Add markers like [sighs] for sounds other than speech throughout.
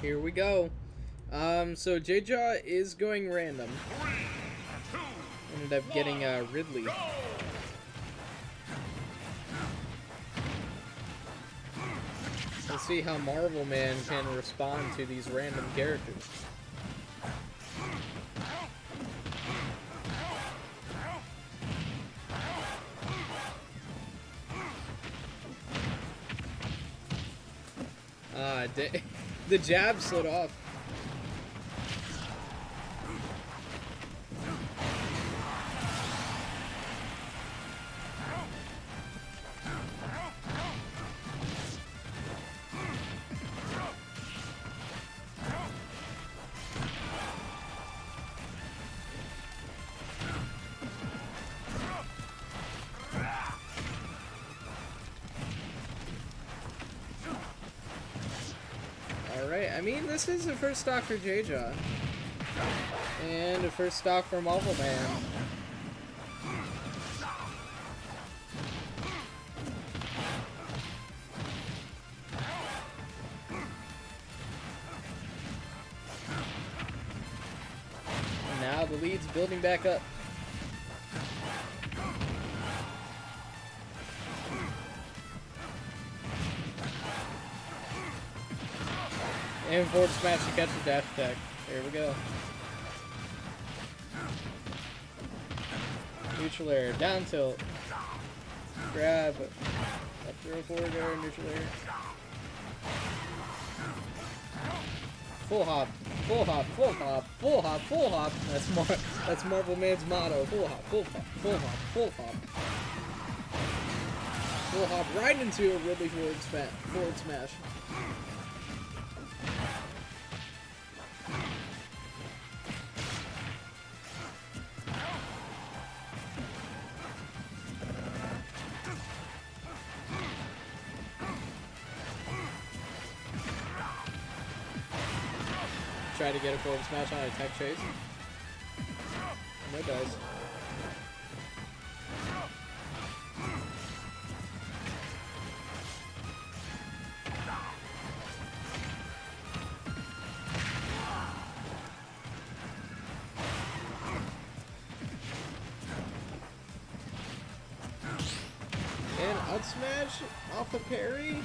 here we go. Um, so J-Jaw is going random. Ended up getting uh, Ridley. Let's see how Marvel Man can respond to these random characters. Ah, [laughs] the jab slid off. Is a first stock for J-Jaw. And a first stock for Marvel Man. Now the lead's building back up. And forward smash to catch the dash attack. There we go. Neutral air, down tilt. Grab. Up throw forward air, neutral air. Full hop, full hop, full hop, full hop, full hop. That's Mar that's Marvel Man's motto. Full hop, full hop, full hop, full hop. Full hop right into a Ridley forward, sma forward smash. Get a forward smash on a tech chase. No does. And up smash off the parry.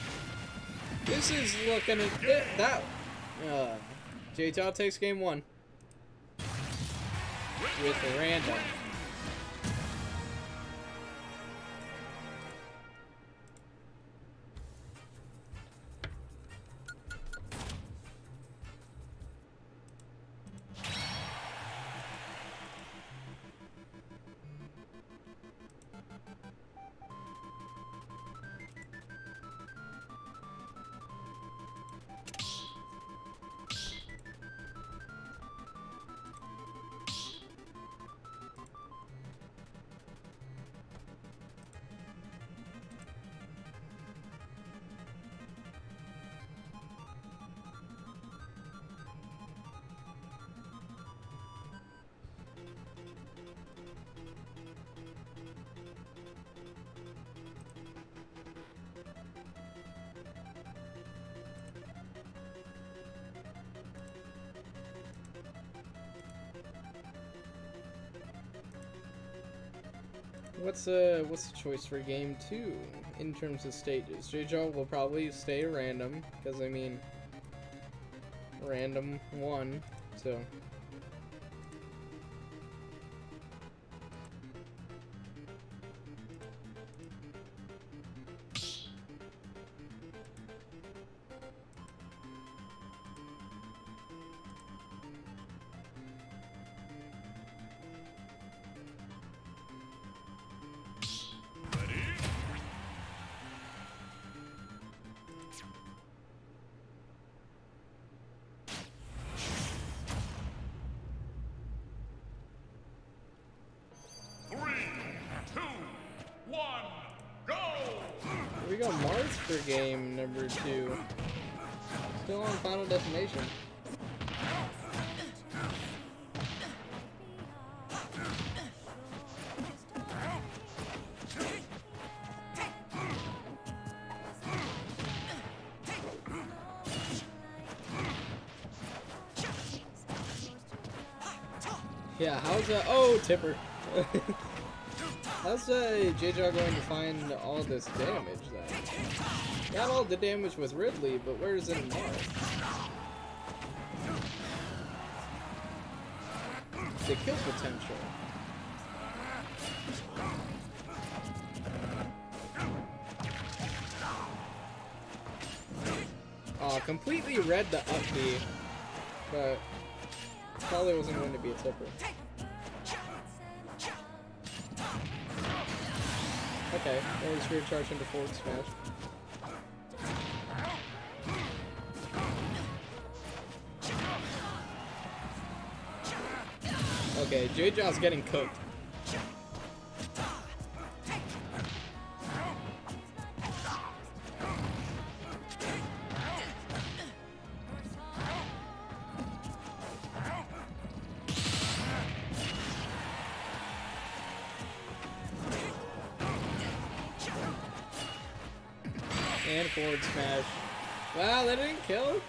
This is looking at that. Uh, J-Jaw takes game one. With a random. What's uh what's the choice for game two in terms of stages? J-Jaw will probably stay random because I mean random one, so a monster game, number two. Still on Final Destination. Yeah, how's that? Oh, Tipper. [laughs] how's uh, J-Jaw going to find all this damage? Not all the damage with Ridley, but where's it Marth? The kill potential. Oh, completely read the up B, but probably wasn't going to be a tipper. Okay, that was spirit charge into forward smash. Okay, J-Jaw's getting cooked. And forward smash. Wow, that didn't kill?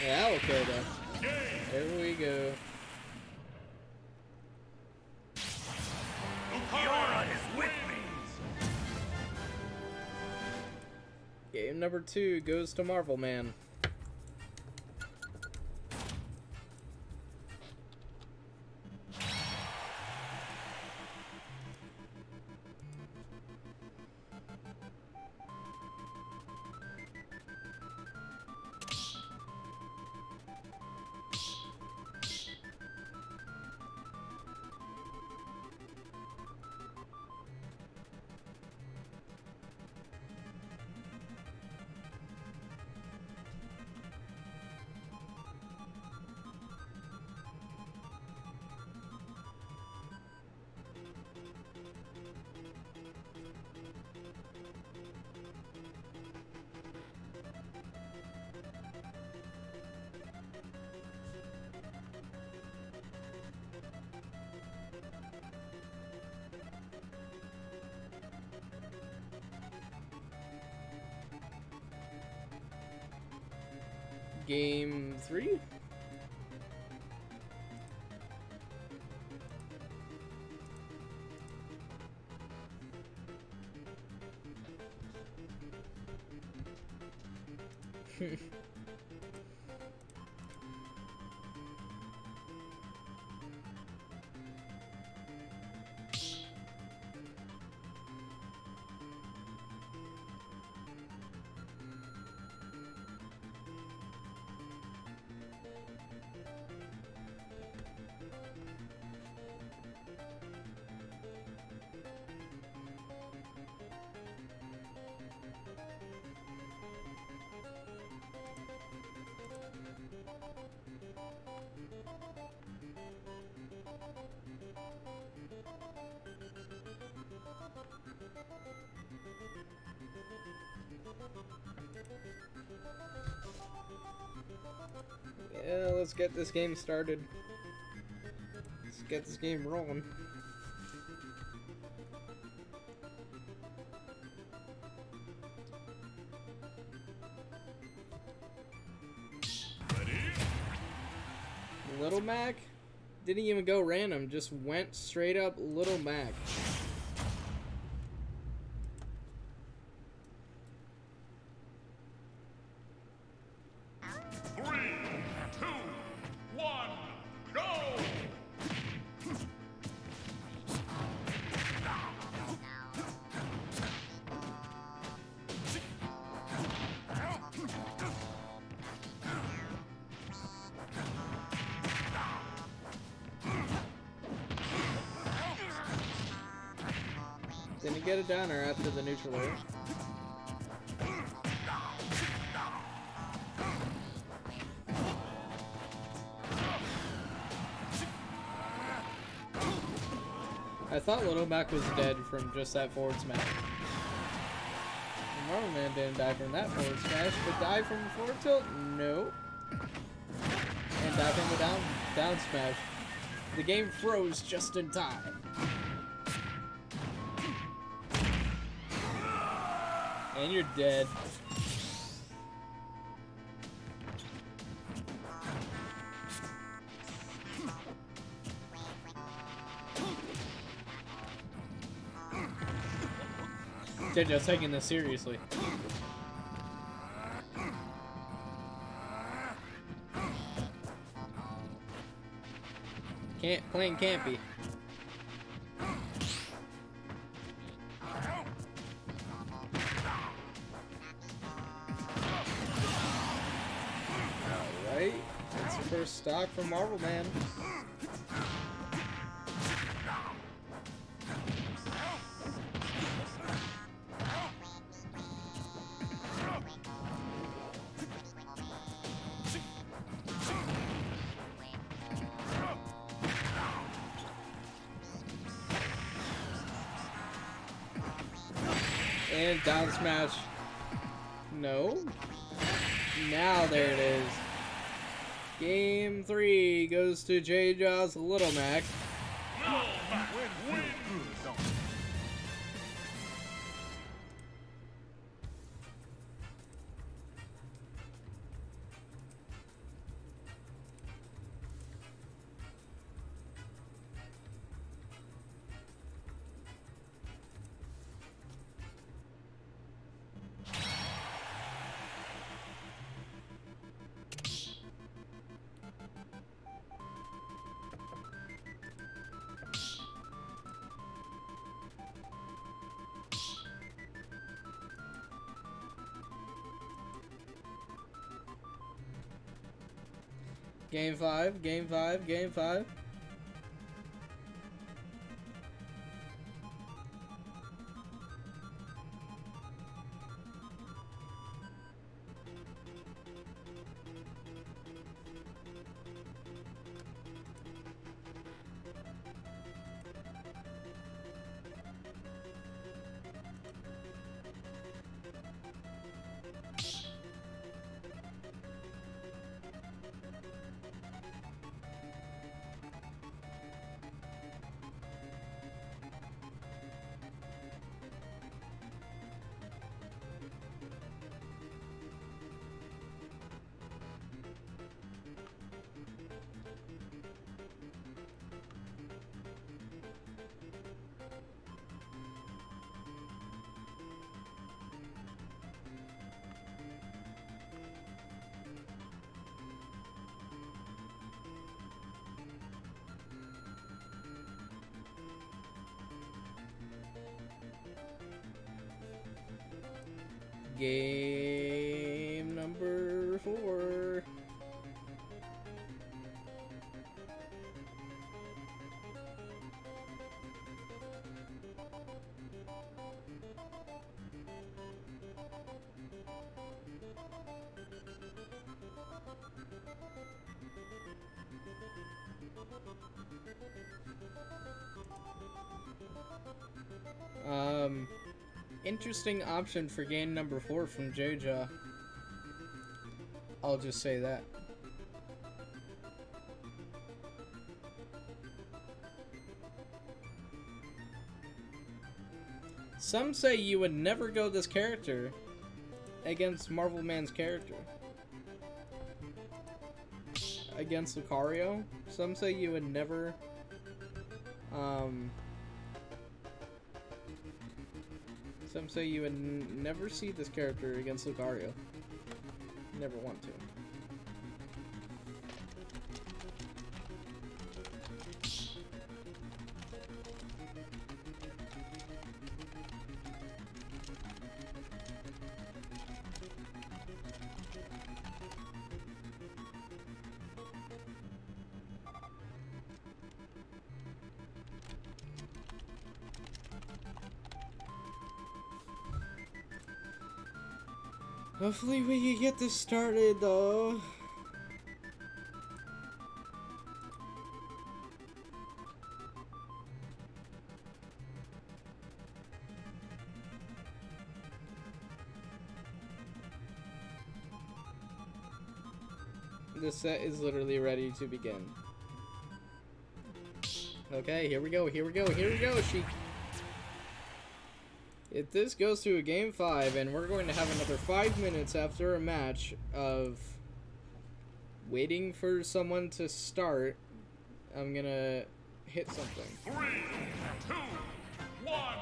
Yeah, that will kill though. There we go. Yora is with me. Game number two goes to Marvel Man. Game three? [laughs] let's get this game started. Let's get this game rolling. Little Mac didn't even go random, just went straight up Little Mac. Didn't get a downer after the neutral air. I thought Little Mac was dead from just that forward smash. The Marvel Man didn't die from that forward smash, but died from a forward tilt? No. And died from a down, down smash. The game froze just in time. And you're dead. JoJo's taking this seriously. Can't plan can't be. The from Marvel Man. And down smash. No. Now there it is. Game three goes to J Jaws Little Mac. Game five, game five, game five. Game interesting option for game number four from JJ. I'll just say that. Some say you would never go this character against Marvel Man's character. Against Lucario. Some say you would never um Some say you would never see this character against Lucario. Never want to. Hopefully we can get this started though. The set is literally ready to begin. Okay, here we go, here we go, here we go, Sheik. If this goes to a game five, and we're going to have another five minutes after a match of waiting for someone to start, I'm gonna hit something. Three, two, one,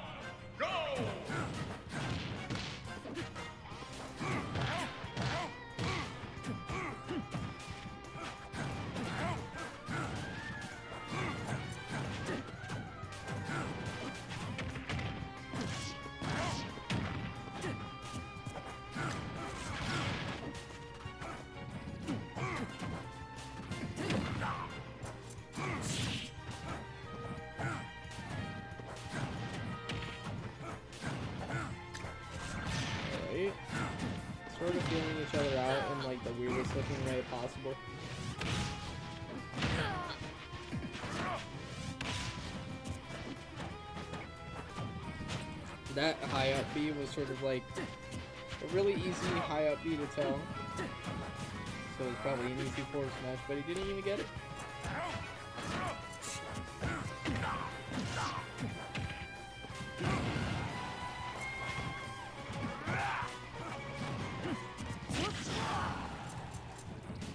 That high up B was sort of like a really easy high up B to tell. So it's probably an easy forward smash, but he didn't even get it.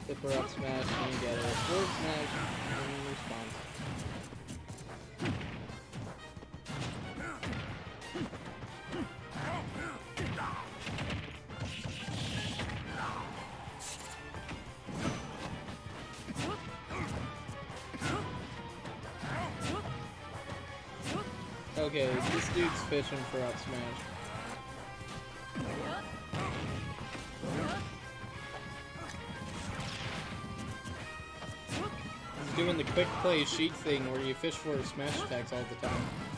Tipper up smash, you get it. Forward smash, fishing for up smash. He's doing the quick play sheet thing where you fish for smash attacks all the time.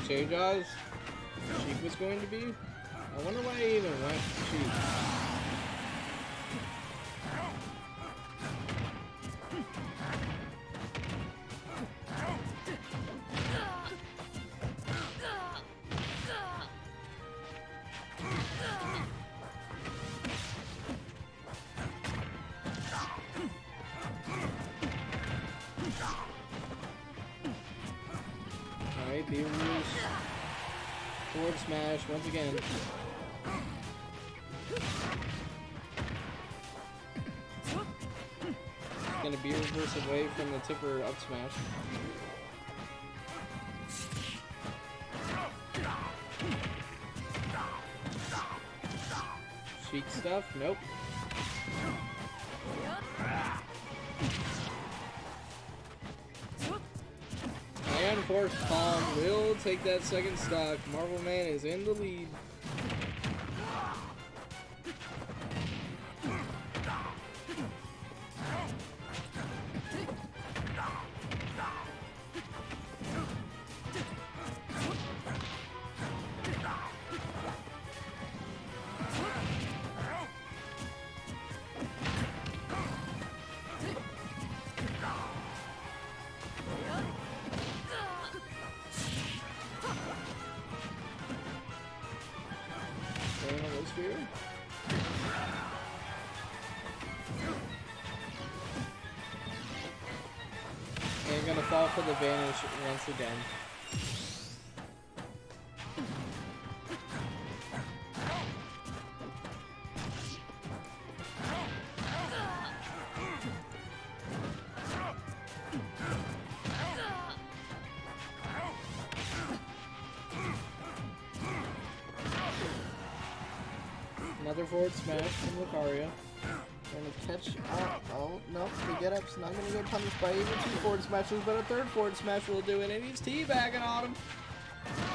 What J-Jaw's Sheik was going to be, I wonder why he even went Sheik. B Rouge. Forward smash once again. Gonna be reverse away from the tipper up smash. Sheik stuff? Nope. Force Palm will take that second stock. Marvel Man is in the lead. The vanish once again. Another forward smash from Lucario. Catch. Uh, oh, oh no, the get up's not gonna get punished by even two forward smashes, but a third forward smash will do it, and he's teabagging on him.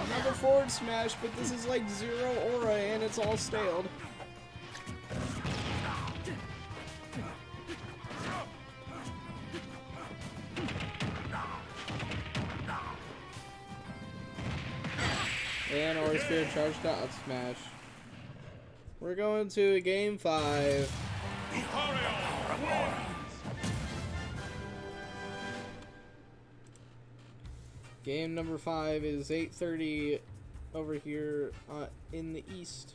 Another forward smash, but this is like zero aura, and it's all staled. And Aura Sphere charged to up smash. We're going to game five. Game number five is 8:30 over here uh, in the east.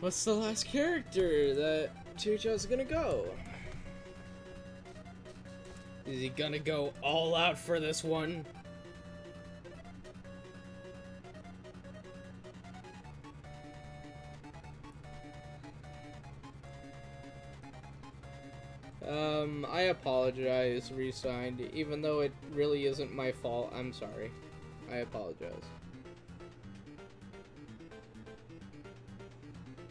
What's the last character that Chucho's gonna go. Is he gonna go all out for this one? Um, I apologize, resigned. Even though it really isn't my fault, I'm sorry. I apologize.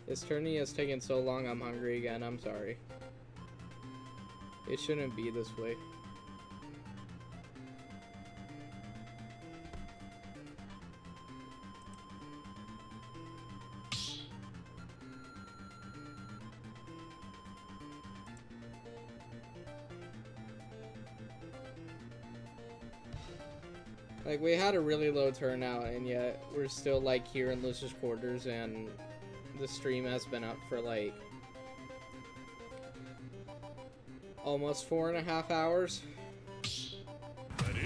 This tourney has taken so long, I'm hungry again, I'm sorry. It shouldn't be this way. Like, we had a really low turnout, and yet we're still, like, here in Lucius Quarters, and the stream has been up for, like, almost four and a half hours. Ready?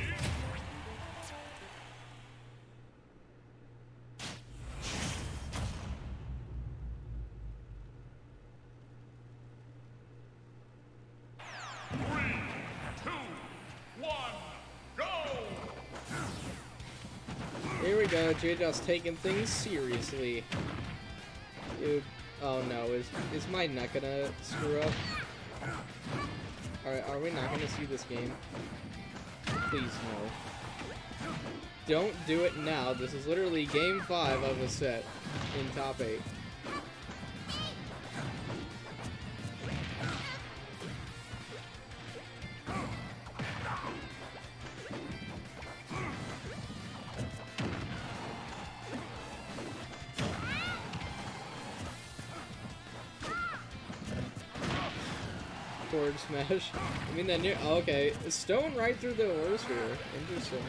Three, two, one, go! Here we go, JJ's taking things seriously. Dude, oh no, is is my neck gonna screw up? Are, are we not gonna see this game? Please no. Don't do it now. This is literally game five of a set in top eight. Forward smash. I mean that new- Oh, okay, stone right through the aura sphere. Interesting.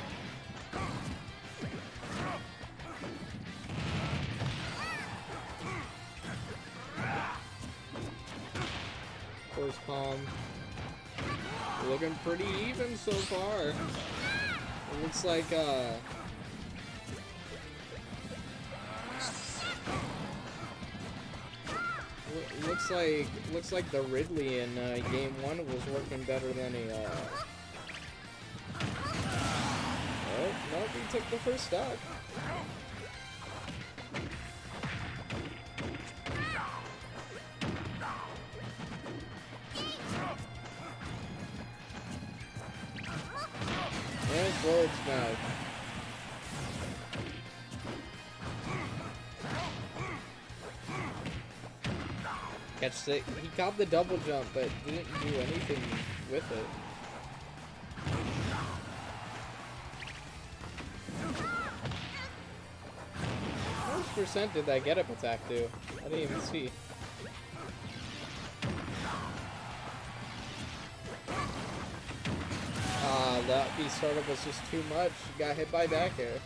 Force palm. Looking pretty even so far. It looks like uh. Looks like looks like the Ridley in uh, game one was working better than a. Uh... Oh no, he took the first stock. And forward smash. Catch he caught the double jump, but didn't do anything with it. How much percent did that get up attack do? I didn't even see. Ah, that beast startup was just too much. Got hit by back air.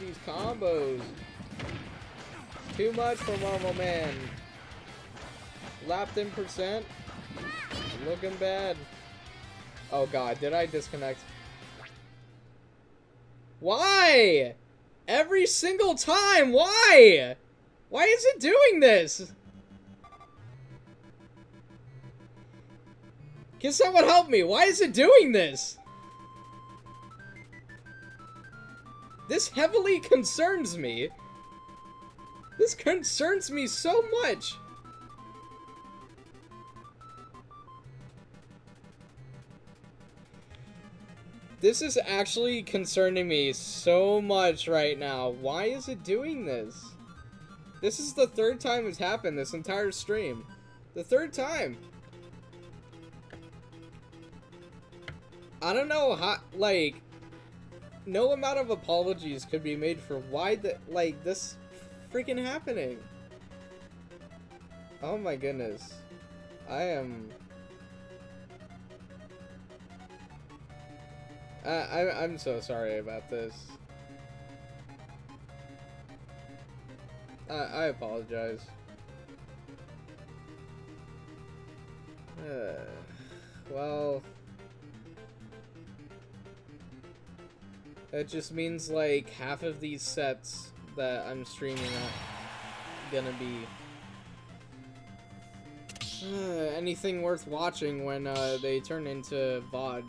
These combos. Too much for Marvel Man. Lapped in percent. Looking bad. Oh god, did I disconnect? Why? Every single time, why? Why is it doing this? Can someone help me? Why is it doing this? This heavily concerns me. This concerns me so much. This is actually concerning me so much right now. Why is it doing this? This is the third time it's happened this entire stream. The third time. I don't know how, like, no amount of apologies could be made for why the, like, this freaking happening. Oh my goodness. I am... I, I, I'm so sorry about this. I, I apologize. Uh, [sighs] well... That just means like half of these sets that I'm streaming are gonna be uh, anything worth watching when uh, they turn into VODs.